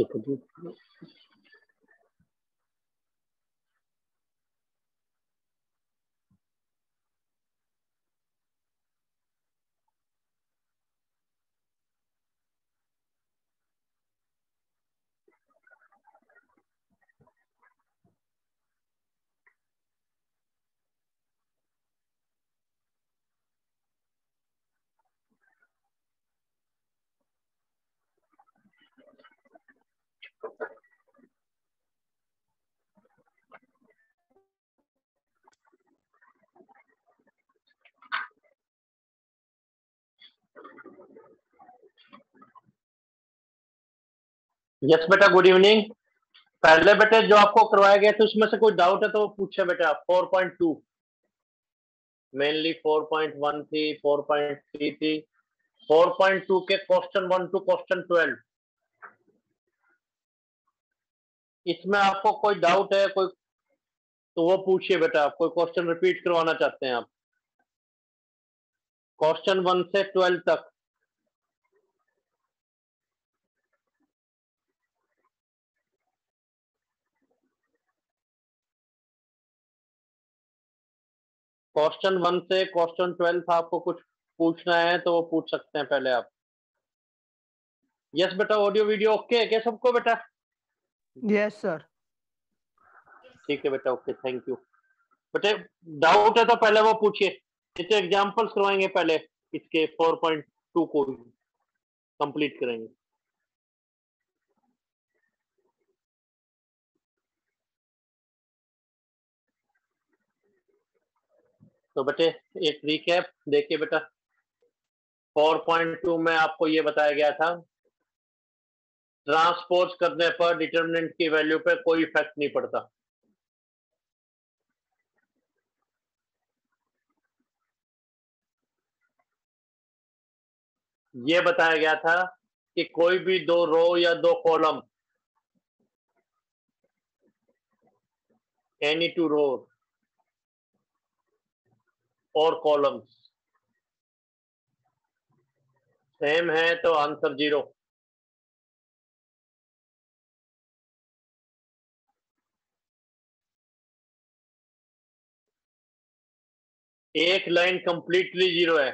देखो जी यस बेटा गुड इवनिंग पहले बेटे, जो आपको करवाया गया था, उसमें से कोई डाउट है तो पूछे बेटा आप। Four point two mainly four point one थी फोर पॉइंट थ्री थी। फोर पॉइंट टू के question one two question twelve इसमें आपको कोई डाउट है, कोई तो वो पूछिए बेटा आप, कोई क्वेश्चन रिपीट करवाना चाहते हैं आप। क्वेश्चन वन से ट्वेल्व तक। क्वेश्चन वन से क्वेश्चन ट्वेल्व आपको कुछ पूछना है तो वो पूछ सकते हैं पहले आप। यस बेटा ऑडियो वीडियो ओके है क्या सबको बेटा? यस सर ठीक है बेटा ओके थैंक यू बेटे डाउट है तो पहले वो पूछिए। इसे एग्जांपल्स करवाएँगे पहले इसके 4.2 को कंप्लीट करेंगे। तो बेटे एक रिकैप देखिए बेटा। 4.2 में आपको ये बताया गया था ट्रांसपोज करने पर डिटर्मिनेंट की वैल्यू पे कोई इफ़ेक्ट नहीं पड़ता। ये बताया गया था कि कोई भी दो रो या दो कॉलम एनी टू रो और कॉलम्स सेम है तो आंसर ज़ीरो एक लाइन कंप्लीटली ज़ीरो है.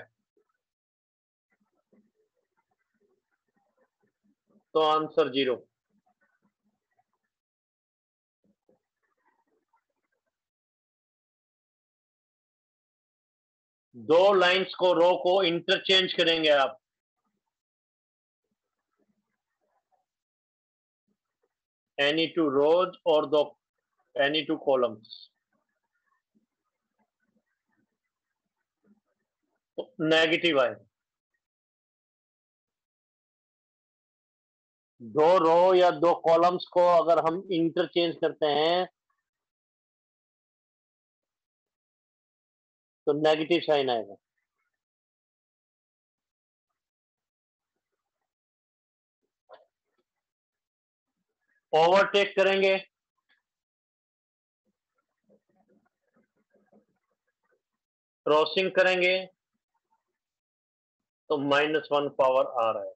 तो आंसर ज़ीरो दो लाइंस को रो को इंटरचेंज करेंगे आप। एनी टू रोज और दो एनी टू कॉलम्स नेगेटिव आए। दो रो या दो कॉलम्स को अगर हम इंटरचेंज करते हैं तो नेगेटिव साइन आएगा। ओवरटेक करेंगे। क्रॉसिंग करेंगे। तो माइनस वन पावर आ रहा है।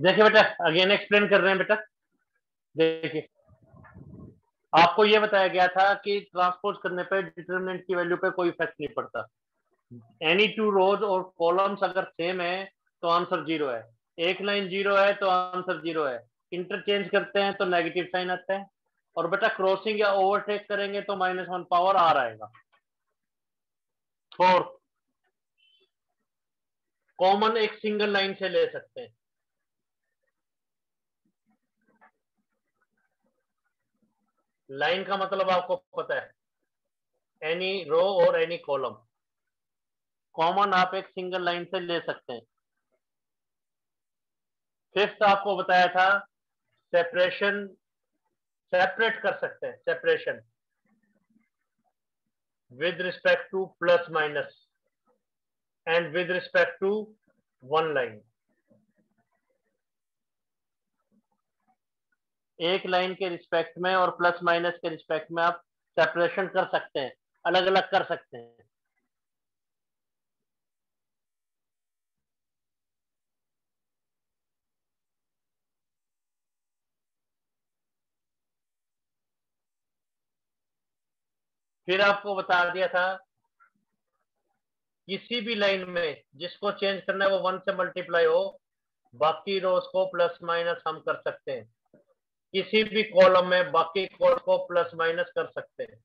देखिए बेटा अगेन एक्सप्लेन कर रहे हैं बेटा। देखिए, आपको ये बताया गया था कि ट्रांसपोज करने पे डिटर्मिनेंट की वैल्यू पे कोई इफ़ेक्ट नहीं पड़ता। एनी टू रोज और कॉलम्स अगर सेम है तो आंसर ज़ीरो है। एक लाइन ज़ीरो है तो आंसर ज़ीरो है। इंटरचेंज करते हैं तो नेगेटिव साइन आता है। और बेटा क्रॉसिंग या ओवरटेक करेंगे तो माइनस वन पावर आ रहेगा फोर्थ कॉमन एक सिंगल लाइन से ले सकते हैं। लाइन का मतलब आपको पता है। एनी रो और एनी कॉलम कॉमन आप एक सिंगल लाइन से ले सकते हैं। फिफ्थ आपको बताया था सेपरेशन सेपरेट कर सकते हैं separation with respect to plus minus and with respect to one line एक लाइन के रिस्पेक्ट में और प्लस माइनस के रिस्पेक्ट में आप सेपरेशन कर सकते हैं अलग अलग कर सकते हैं। फिर आपको बता दिया था, किसी भी लाइन में जिसको चेंज करना है वो वन से मल्टीप्लाई हो, बाकी रोज को प्लस माइनस हम कर सकते हैं। किसी भी कॉलम में बाकी कोड को प्लस माइनस कर सकते हैं।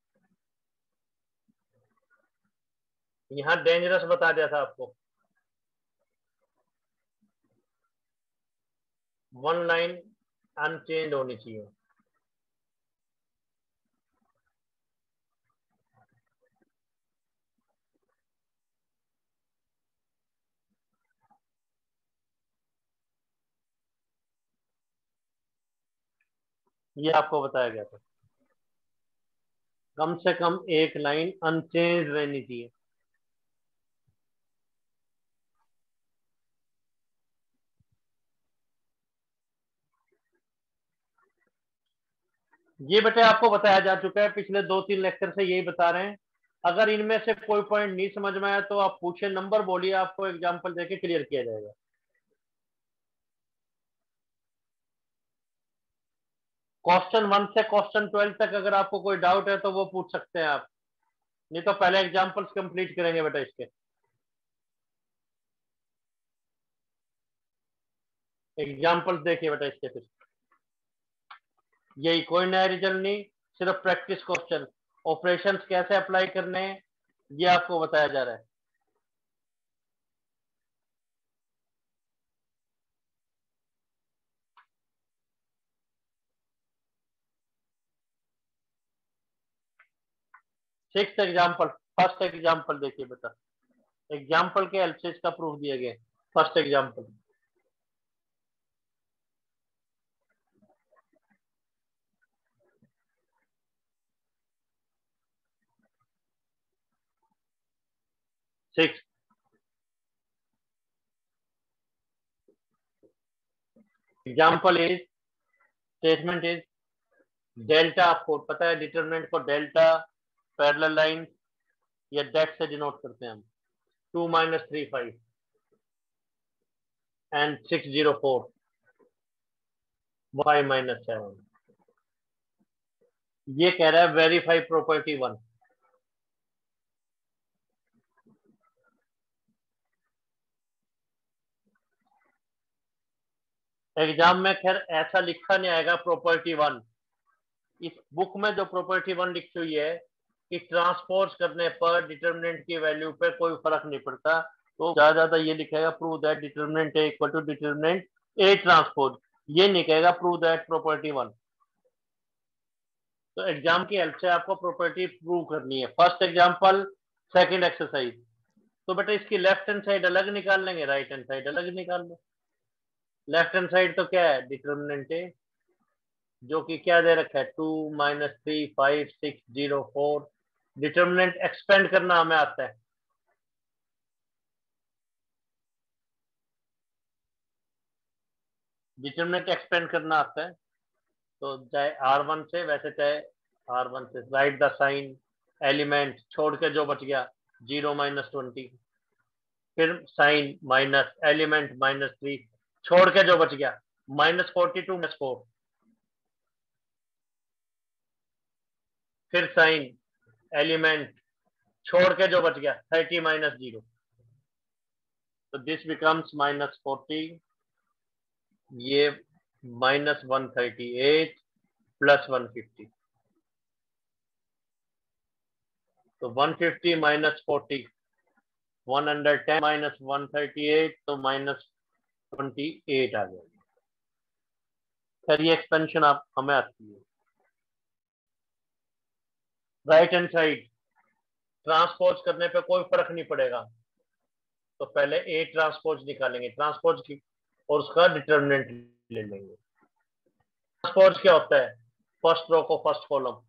यहाँ डेंजरस बता दिया था आपको। वन लाइन अनचेंज होनी चाहिए। ये आपको बताया गया था। कम से कम एक लाइन अनचेंज रहनी चाहिए। ये बेटे आपको बताया जा चुका है, पिछले दो तीन लेक्चर से यही बता रहे हैं। अगर इनमें से कोई पॉइंट नहीं समझ में आया तो आप पूछे नंबर बोलिए, आपको एग्जांपल देके क्लियर किया जाएगा। क्वेश्चन वन से क्वेश्चन ट्वेल्व तक अगर आपको कोई डाउट है तो वो पूछ सकते हैं आप। नहीं तो पहले एग्जाम्पल्स कंप्लीट करेंगे बेटा इसके। एग्जाम्पल्स देखिए बेटा इसके फिर। यही कोई नया रिज़ल्ट नहीं, सिर्फ़ प्रैक्टिस क्वेश्चन ऑपरेशंस कैसे अप्लाई करने हैं, ये आपको बताया जा रहा है। सिक्स एग्ज़ाम्पल, फ़र्स्ट एग्ज़ाम्पल देखिए बेटा। एग्ज़ाम्पल के हेल्प का प्रूफ दिया गया, first example. Six. Example is, statement is, delta आपको पता है डिटरमिनेंट को डेल्टा पैरेलल लाइन या डेट से डिनोट करते हैं हम। Two minus three five. And six zero four. Five minus seven. ये कह रहा है वेरीफाई प्रॉपर्टी वन। एग्ज़ाम में खैर ऐसा लिखा नहीं आएगा प्रॉपर्टी वन। इस बुक में जो प्रॉपर्टी वन लिखी हुई है कि ट्रांसपोर्ट करने पर डिटर्मिनेंट की वैल्यू पे कोई फ़र्क नहीं पड़ता। तो ज़्यादा ज़्यादा ये लिखेगा prove that determinant equal to determinant A transpose ये नहीं कहेगा प्रूव दैट प्रॉपर्टी वन तो एग्ज़ाम की हेल्प से आपको प्रॉपर्टी प्रूव करनी है। फ़र्स्ट एग्ज़ाम्पल सेकेंड एक्सरसाइज तो बेटा इसकी लेफ़्ट हैंड साइड अलग निकाल लेंगे राइट हैंड साइड अलग निकाल लें। लेफ़्ट हैंड साइड तो क्या है? डिटर्मिनेंट ए जो कि क्या दे रखा है? Two minus three five six zero four determinant expand करना हमें आता है। डिटर्मिनेंट एक्सपेंड करना आता है। तो चाहे आर वन से, वैसे चाहे आर वन से राइट द साइन एलिमेंट छोड़ के जो बच गया ज़ीरो माइनस ट्वेंटी फिर sign minus element minus three छोड़ के जो बच गया minus forty two minus four फिर साइन एलिमेंट छोड़ के जो बच गया, थर्टी माइनस ज़ीरो। तो दिस बिकम्स माइनस फोर्टी ये minus one thirty eight plus one fifty तो one fifty minus forty one hundred ten minus one thirty eight तो माइनस ट्वेंटी एट आ जाएगी खैर, ये एक्सपेंशन आप, हमें आती है। राइट हैंड साइड ट्रांसपोज करने पे कोई फ़र्क नहीं पड़ेगा। तो पहले ए ट्रांसपोज निकालेंगे। ट्रांसपोज की और उसका डिटर्मिनेंट ले लेंगे। ट्रांसपोज क्या होता है? फ़र्स्ट रो को फ़र्स्ट कॉलम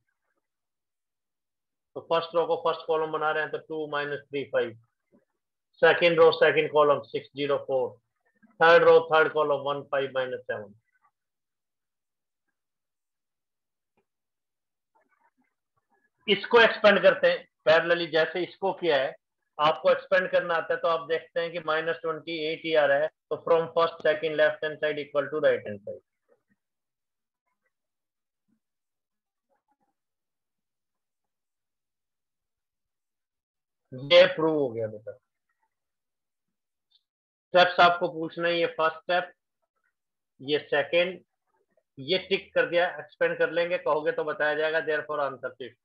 तो फ़र्स्ट रो को फ़र्स्ट कॉलम बना रहे हैं तो two minus three five second row second column six zero four third row third column one five minus seven इसको एक्सपेंड करते हैं। पैरेलली जैसे इसको किया है, आपको एक्सपेंड करना आता है तो आप देखते हैं कि माइनस ट्वेंटी एट ही आ रहा है तो from first second left hand side equal to right hand side ये प्रूव हो गया बेटा। स्टेप्स आपको पूछना है, ये फ़र्स्ट स्टेप ये सेकंड ये टिक कर दिया एक्सपेंड कर लेंगे, कहोगे तो बताया जाएगा therefore answer fifth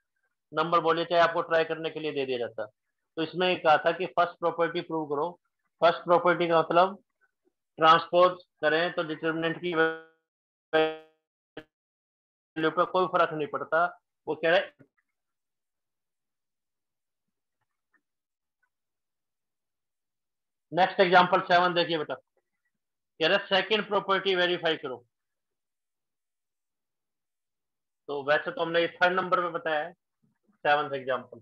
number बोलिए चाहे आपको ट्राई करने के लिए दे दिया जाता। तो इसमें कहा था कि फ़र्स्ट प्रॉपर्टी प्रूव करो। फ़र्स्ट प्रॉपर्टी का मतलब ट्रांसपोज करें तो डिटर्मिनेंट की वैल्यू पे कोई फ़र्क नहीं पड़ता। वो कह रहे नेक्स्ट एग्जांपल सेवन देखिए बेटा। कह रहे सेकंड प्रॉपर्टी वेरीफाई करो। तो वैसे तो हमने ये थर्ड नंबर पे बताया है। Seventh example.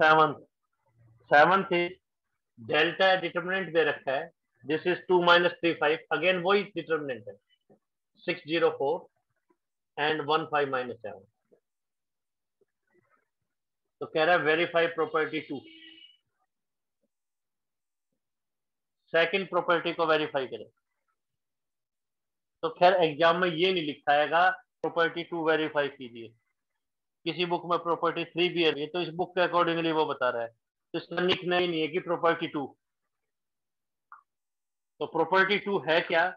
Seventh, seventh is delta determinant दे रखा है। This is two minus three five again वही डिटर्मिनेंट है। Six zero four and one five minus seven तो कह रहा है verify property two second property को वेरीफाई करें। तो खैर एग्ज़ाम में ये नहीं लिखाएगा प्रॉपर्टी टू वेरीफाई कीजिए। किसी बुक में प्रॉपर्टी थ्री भी है तो इस बुक के अकॉर्डिंगली वो बता रहा है। तो इसका ही नहीं है कि प्रॉपर्टी टू तो प्रॉपर्टी टू है क्या?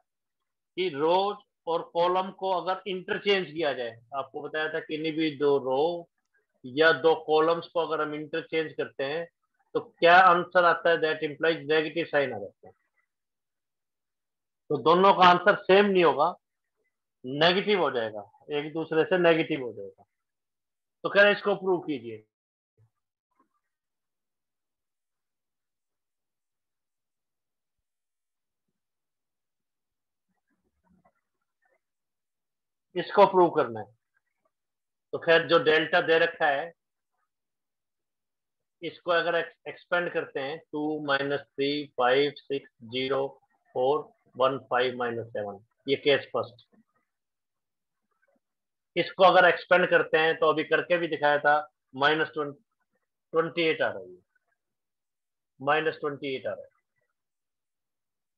कि रोज और कॉलम को अगर इंटरचेंज किया जाए, आपको बताया था कि भी दो रो या दो कॉलम्स को अगर हम इंटरचेंज करते हैं तो क्या आंसर आता है? दैट इंप्लाइज नेगेटिव साइन आ जाता है। तो दोनों का आंसर सेम नहीं होगा। नेगेटिव हो जाएगा। एक दूसरे से नेगेटिव हो जाएगा। तो कह रहे इसको प्रूव कीजिए? इसको प्रूव करना है? तो खैर जो डेल्टा दे रखा है, इसको अगर एक्सपेंड करते हैं two minus three five six zero four one five minus seven ये केस फ़र्स्ट इसको अगर एक्सपेंड करते हैं तो अभी करके भी दिखाया था माइनस ट्वेंटी एट आ रही है। माइनस ट्वेंटी एट आ रहा है।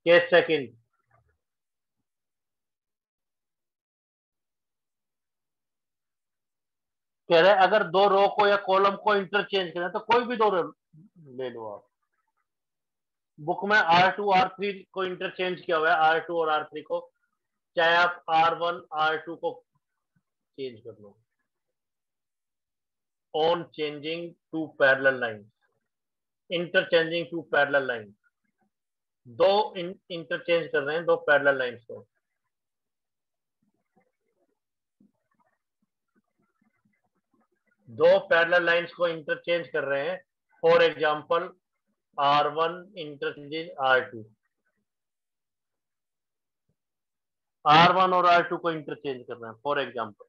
केस सेकंड कह रहे अगर दो रो को या कॉलम को इंटरचेंज करें तो कोई भी दो रो ले लो आप। बुक में आर टू आर थ्री को इंटरचेंज किया हुआ है आर टू और आर थ्री को। चाहे आप आर वन आर टू को चेंज कर लो। On changing two parallel line interchanging two parallel line दो इंटरचेंज कर रहे हैं, दो पैरेलल लाइंस को। दो पैरेलल लाइंस को इंटरचेंज कर रहे हैं. For example R one interchange R two R one और आर टू को इंटरचेंज कर रहे हैं फॉर एग्जांपल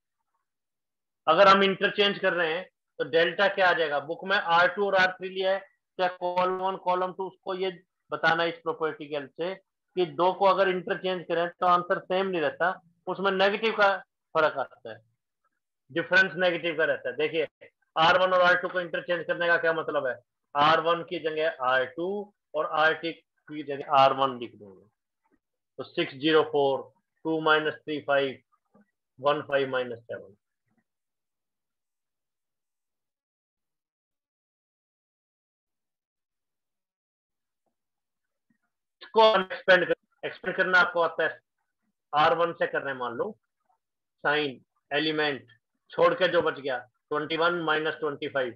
अगर हम इंटरचेंज कर रहे हैं तो डेल्टा क्या आ जाएगा? बुक में आर टू और आर थ्री लिया है, क्या कॉलम वन कॉलम टू उसको ये बताना इस प्रॉपर्टी के से कि दो को अगर इंटरचेंज करें तो आंसर सेम नहीं रहता, उसमें नेगेटिव का फ़र्क आता है। डिफरेंस नेगेटिव का रहता है। देखिए आर वन और आर टू को इंटरचेंज करने का क्या मतलब है? आर वन की जगह आर टू और आर टी की जगह आर वन लिख देंगे। तो six zero four two minus three five one five minus seven इसको एक्सपेंड कर, एक्सपेंड करना आपको आता है। आर वन से करना है मान लो। साइन एलिमेंट छोड़ के जो बच गया twenty one minus twenty five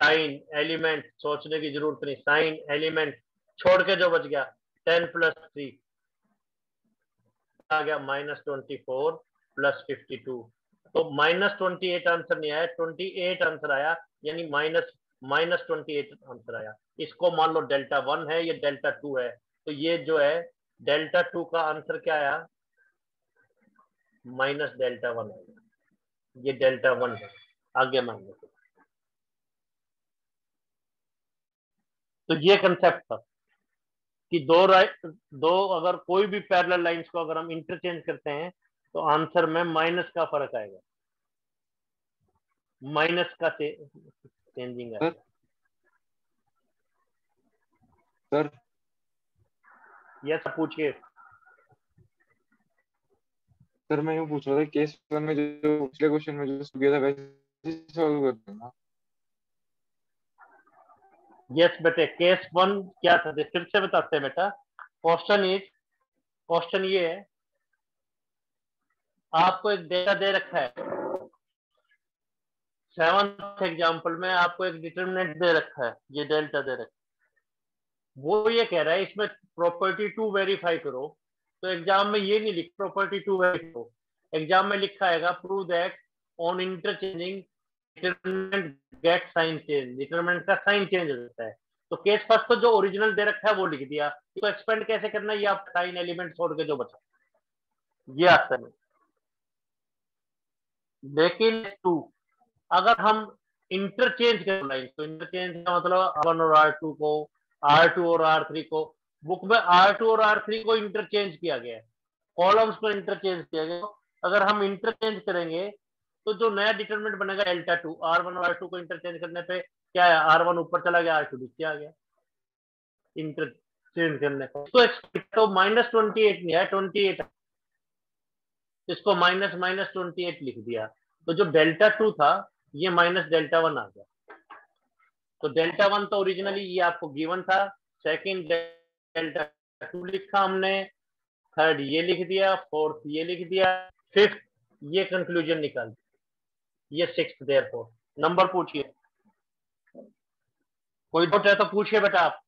sign element सोचने की ज़रूरत नहीं। साइन एलिमेंट छोड़ के जो बच गया टेन प्लस थ्री आ गया minus twenty four plus fifty two तो माइनस ट्वेंटी एट आंसर नहीं आया ट्वेंटी एट आंसर आया, यानी minus minus twenty eight answer आया। इसको मान लो डेल्टा वन है, ये डेल्टा टू है। तो ये जो है डेल्टा टू का आंसर क्या आया? माइनस डेल्टा वन आएगा ये डेल्टा वन है। आगे माइनस तो ये कंसेप्ट था कि दो राइट दो अगर कोई भी पैरेलल लाइंस को अगर हम इंटरचेंज करते हैं तो आंसर में माइनस का फ़र्क आएगा। माइनस का चेंजिंग है सर यस पूछिए। सर मैं यूँ पूछ रहा था केस वन में जो पिछले क्वेश्चन में जो दिया था, वैसे सॉल्व करते हैं ना यस बेटे केस वन क्या था? फिर से बताते हैं बेटा। क्वेश्चन इज़ क्वेश्चन ये है, आपको एक डेटा दे रखा है। सेवन एग्ज़ाम्पल में आपको एक डिटर्मिनेंट दे रखा है, ये डेल्टा दे रखा है। वो ये कह रहा है, इसमें प्रॉपर्टी टू वेरीफाई करो। तो एग्ज़ाम में ये नहीं लिख प्रॉपर्टी टू वेरीफाई करो एग्ज़ाम में लिखा आएगा prove that on interchanging determinant get sign change determinant का साइन चेंज हो जाता है। तो केस फ़र्स्ट तो जो ओरिजिनल दे रखा है, वो लिख दिया। तो एक्सपेंड कैसे करना है? ये आप साइन एलिमेंट छोड़ के जो बचा। ये आता है। लेकिन टू अगर हम इंटरचेंज कर लाइन तो इंटरचेंज का मतलब वन और आर टू को आर टू और आर थ्री को बुक में आर टू और आर थ्री को इंटरचेंज किया गया है। कॉलम्स को इंटरचेंज किया गया अगर हम इंटरचेंज करेंगे तो जो नया डिटरमिनेंट बनेगा डेल्टा टू आर वन और आर टू को इंटरचेंज करने पे क्या है? आर वन ऊपर चला गया आर टू नीचे आ गया। इंटरचेंज करने तो तो माइनस ट्वेंटी एट नहीं है ट्वेंटी एट इसको माइनस माइनस ट्वेंटी एट लिख दिया। तो जो डेल्टा टू था, ये माइनस डेल्टा वन आ गया। तो डेल्टा वन तो ओरिजिनली ये आपको गिवन था। सेकंड डेल्टा टू लिखा हमने थर्ड ये लिख दिया फोर्थ ये लिख दिया फिफ्थ ये कंक्लूजन निकाल दिया। ये सिक्स देर फोर नंबर पूछिए। कोई डाउट है तो पूछिए बेटा आप।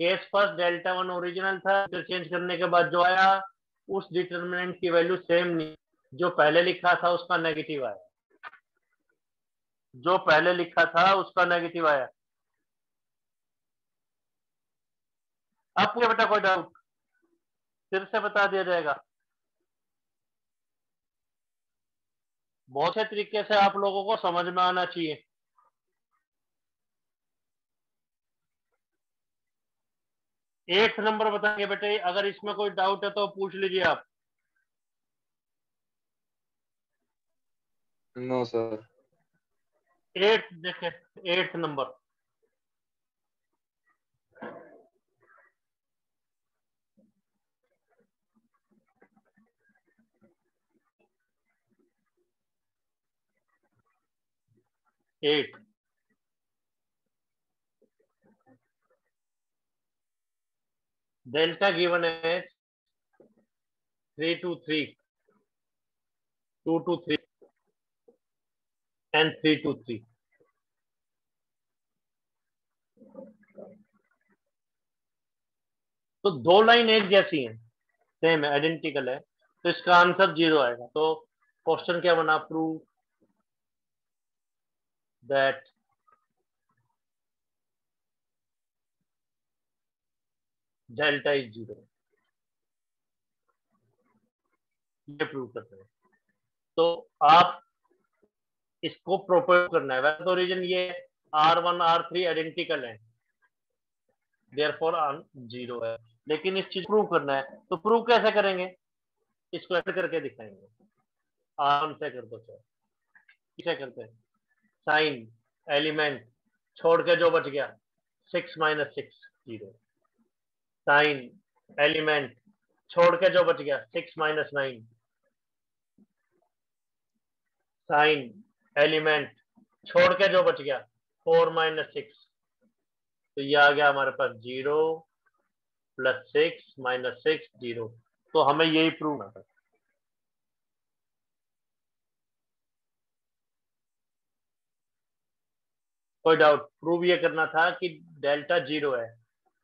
Case first delta one original था चेंज करने के बाद जो आया, उस डिटर्मिनेंट की वैल्यू सेम नहीं। जो पहले लिखा था, उसका नेगेटिव आया। जो पहले लिखा था, उसका नेगेटिव आया। आपको बेटा कोई डाउट फिर से बता दिया जाएगा। बहुत से तरीके से आप लोगों को समझ में आना चाहिए। एट नंबर बताएँगे बेटे अगर इसमें कोई डाउट है तो पूछ लीजिए आप। नो सर एट देखे eight number eight delta given as 3 to 3 2 to 3 and 3 to 3 तो दो लाइन एक जैसी हैं सेम है आइडेंटिकल है तो इसका आंसर ज़ीरो आएगा। तो क्वेश्चन क्या बना? Prove that delta is zero. ये प्रूव करते हैं। तो आप इसको प्रोपोज करना है। वैसे तो रीजन ये R one R three identical है। देयर फॉर ज़ीरो है। लेकिन इस चीज़ प्रूव करना है। तो प्रूव कैसे करेंगे? इसको ऐड करके दिखाएँगे। आर वन से कर दो सर किसे करते हैं। साइन, एलिमेंट छोड़ के जो बच गया six minus six zero sign, element छोड़ के जो बच गया six minus nine sign, element छोड़ के जो बच गया फोर माइनस सिक्स तो ये आ गया हमारे पास zero plus six minus six zero तो हमें यही प्रूव करना कोई डाउट प्रूव ये करना था कि डेल्टा ज़ीरो है,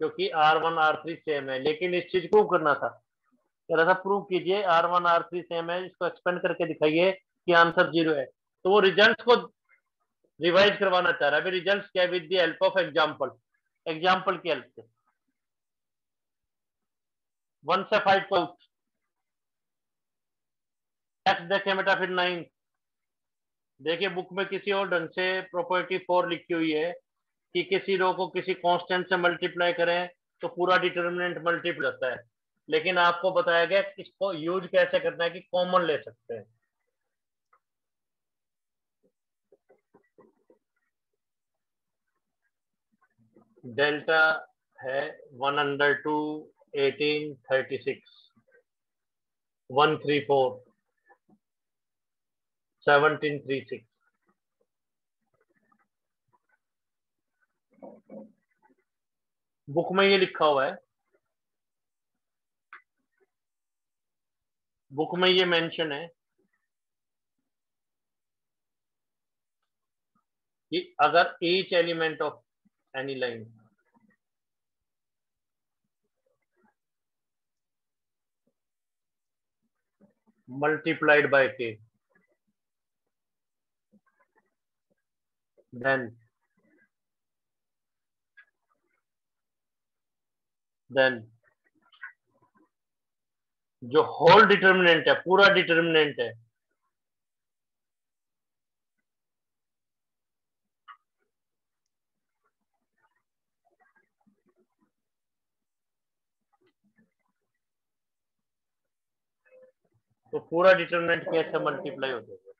क्योंकि R one R three same है, लेकिन इस चीज़ को करना था। कह रहा था प्रूव कीजिए R one R three same है, इसको एक्सपेंड करके दिखाइए कि आंसर ज़ीरो है। तो वो रिज़ल्ट को रिवाइज करवाना चाह रहा है। रिज़ल्ट क्या with the help of example example की हेल्प से। वन से फाइव को देखे बेटा फिर नाइन देखिए, बुक में किसी और ढंग से प्रॉपर्टी फोर लिखी हुई है कि किसी रो को किसी कांस्टेंट से मल्टीप्लाई करें तो पूरा डिटर्मिनेंट मल्टीपल होता है। लेकिन आपको बताया गया इसको यूज़ कैसे करना है कि कॉमन ले सकते हैं। डेल्टा है one hundred two eighteen thirty six one three four seventeen three six book में ये लिखा हुआ है। बुक में ये मेंशन है कि अगर each element of any line multiplied by k then then, जो होल डिटर्मिनेंट है, पूरा डिटर्मिनेंट है तो पूरा डिटर्मिनेंट कैसे मल्टीप्लाई हो? जाएगा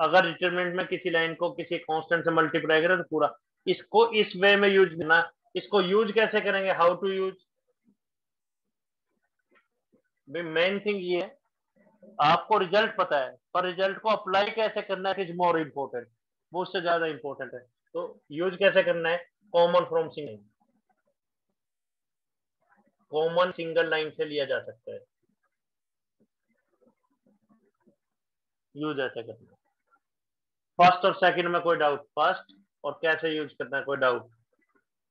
अगर डिटर्मिनेंट में किसी लाइन को किसी कांस्टेंट से मल्टीप्लाई करें तो पूरा। इसको इस वे में यूज़ करना इसको यूज़ कैसे करेंगे? How to use main thing ये है, आपको रिज़ल्ट पता है, पर रिज़ल्ट को अप्लाई कैसे करना है इज़ मोर इम्पोर्टेंट वो उससे ज़्यादा इम्पोर्टेंट है। तो यूज़ कैसे करना है? Common from single common single line से लिया जा सकता है। यूज़ ऐसे करना फ़र्स्ट और सेकंड में कोई डाउट फ़र्स्ट और कैसे यूज़ करना है, कोई डाउट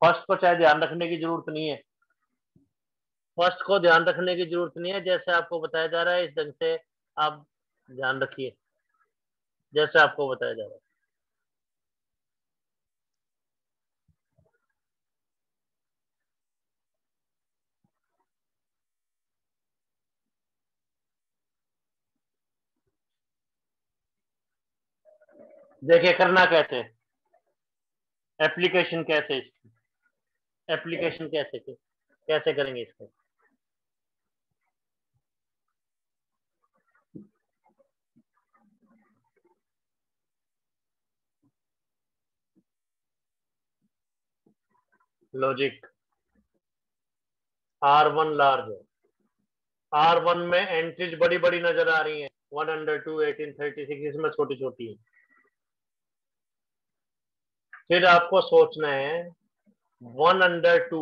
फ़र्स्ट को चाहे ध्यान रखने की ज़रूरत नहीं है. फ़र्स्ट को ध्यान रखने की ज़रूरत नहीं है, जैसे आपको बताया जा रहा है, इस ढंग से आप ध्यान रखिए. जैसे आपको बताया जा रहा है. देखिए, करना कैसे? एप्लीकेशन कैसे इसकी? एप्लीकेशन कैसे कैसे करेंगे इसको? Logic R one large R one में एंट्रीज बड़ी बड़ी नज़र आ रही है। One hundred two eighteen thirty six इसमें छोटी छोटी है। फिर आपको सोचना है वन अंडर टू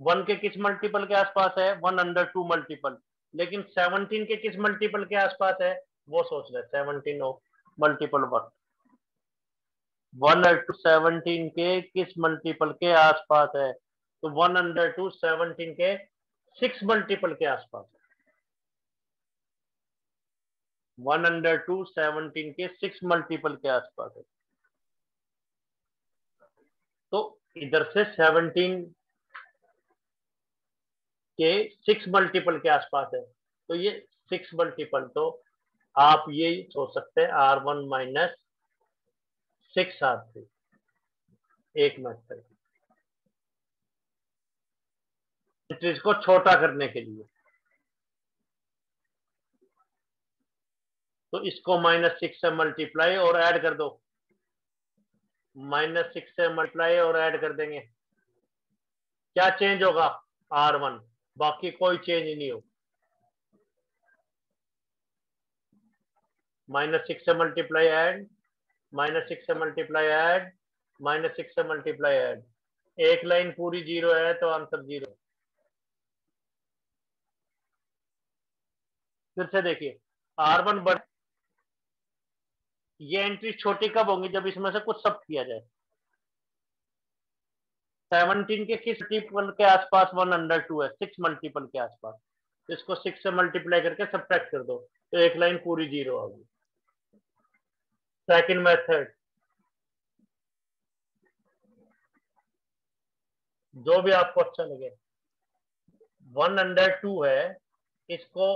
वन के किस मल्टीपल के आसपास है? वन अंडर टू मल्टीपल लेकिन सेवनटीन के किस मल्टीपल के आसपास है? वो सोच रहे seventeen multiple one one two seventeen के किस मल्टीपल के आसपास है? तो वन अंडर टू सेवनटीन के सिक्स मल्टीपल के आसपास है। वन अंडर टू सेवनटीन के सिक्स मल्टीपल के आसपास है। तो इधर से सेवनटीन के सिक्स मल्टीपल के आसपास है। तो ये सिक्स मल्टीपल तो आप ये सोच सकते हैं R one minus six R three एक मेथड को छोटा करने के लिए। तो इसको माइनस सिक्स से मल्टीप्लाई और ऐड कर दो। माइनस सिक्स से मल्टीप्लाई और ऐड कर देंगे। क्या चेंज होगा? आर वन बाकी कोई चेंज नहीं हो माइनस सिक्स से मल्टीप्लाई ऐड, माइनस सिक्स से मल्टीप्लाई ऐड, माइनस सिक्स से मल्टीप्लाई ऐड। एक लाइन पूरी ज़ीरो है तो आंसर ज़ीरो। फिर से देखिए आर वन बढ़ ये एंट्री छोटी कब होंगी जब इसमें से कुछ सब किया जाए? सेवनटीन के किस मल्टीपल के आसपास वन अंडर टू है? सिक्स मल्टीपल के आसपास। इसको सिक्स से मल्टीप्लाई करके सब्ट्रैक्ट कर दो तो एक लाइन पूरी ज़ीरो होगी सेकंड मेथड जो भी आपको अच्छा लगे। वन अंडर टू है, इसको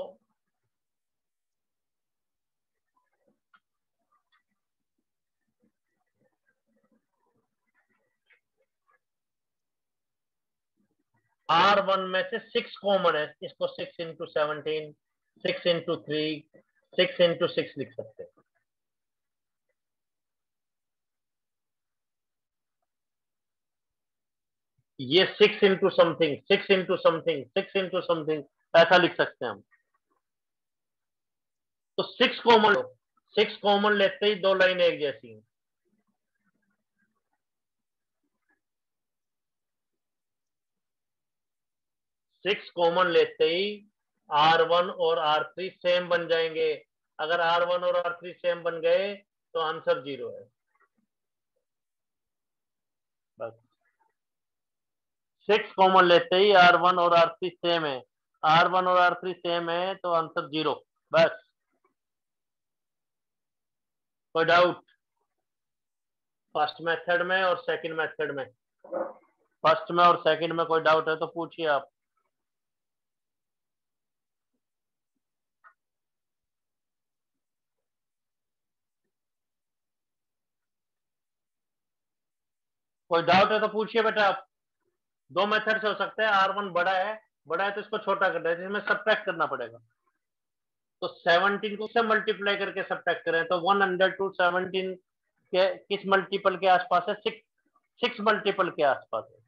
आर वन में से सिक्स कॉमन है, इसको six into seventeen six into three six into six लिख सकते हैं। ये six into something six into something six into something ऐसा लिख सकते हैं हम। तो सिक्स कॉमन सिक्स कॉमन लेते ही दो लाइन एक जैसी हैं। सिक्स कॉमन लेते ही आर वन और आर थ्री सेम बन जाएँगे। अगर आर वन और आर थ्री सेम बन गए तो आंसर ज़ीरो है। बस। सिक्स कॉमन लेते ही आर वन और आर थ्री सेम है। आर वन और आर थ्री सेम है तो आंसर ज़ीरो बस। कोई डाउट फ़र्स्ट मेथड में और सेकंड मेथड में। फ़र्स्ट में और सेकंड में कोई डाउट है तो पूछिए आप। कोई डाउट है तो पूछिए बेटा आप। दो मेथड से हो सकते हैं आर वन बड़ा है बड़ा है तो इसको छोटा करना है इसमें सब्ट्रैक्ट करना पड़ेगा। तो 17 को से मल्टीप्लाई करके सब्ट्रैक्ट करें तो वन हंड्रेड टू सेवनटीन के, किस मल्टीपल के आसपास है? सिक्स मल्टीपल के आसपास है।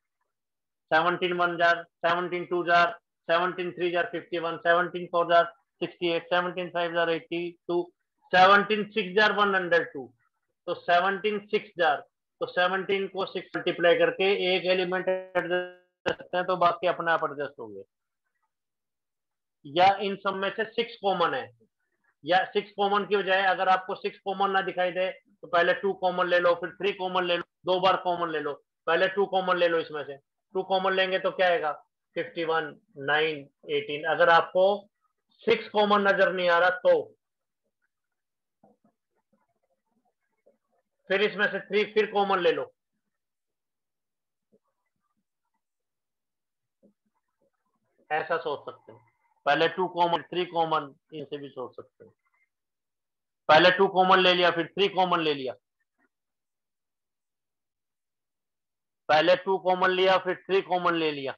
सेवनटीन वन जार सेवनटीन टू जार सेवनटीन थ्री जार फिफ्टी वन सेवनटीन फोर जार सिक्सटी एट सेवनटीन फाइव जार एट्टी टू सेवनटीन सिक्स जार वन हंड्रेड टू तो सेवनटीन सिक्स जार तो 17 को सिक्स मल्टीप्लाई करके एक एलिमेंट एडजस्ट हैं तो बाकी अपने आप एडजस्ट हो गए या इन सब में से सिक्स कॉमन है। या सिक्स कॉमन की बजाय अगर आपको सिक्स कॉमन ना दिखाई दे तो पहले टू कॉमन ले लो, फिर थ्री कॉमन ले लो, दो बार कॉमन ले लो। पहले टू कॉमन ले लो इसमें से। टू कॉमन लेंगे तो क्या आएगा? फिफ्टी वन नाइन एटीन अगर आपको सिक्स कॉमन नज़र नहीं आ रहा तो फिर इसमें से थ्री फिर कॉमन ले लो। ऐसा सोच सकते हैं। पहले टू कॉमन थ्री कॉमन इनसे भी सोच सकते हैं। पहले टू कॉमन ले लिया, फिर थ्री कॉमन ले लिया। पहले टू कॉमन लिया, फिर थ्री कॉमन ले लिया।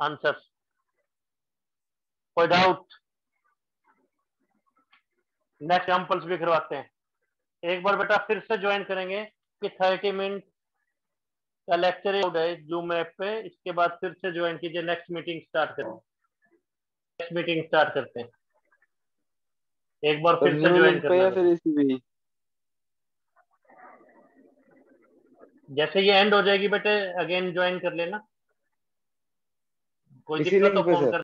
आंसर कोई डाउट नेक्स्ट एग्जाम्पल्स भी करवाते हैं। एक बार बेटा फिर से ज्वाइन करेंगे कि थर्टी मिनट का लेक्चर है जूम ऐप पे। इसके बाद फिर से ज्वाइन कीजिए नेक्स्ट मीटिंग स्टार्ट करें नेक्स्ट मीटिंग स्टार्ट करते हैं। एक बार फिर से ज्वाइन फिर जैसे ये एंड हो जाएगी बेटे अगेन ज्वाइन कर लेना। कोई दिक्कत तो फ़ोन कर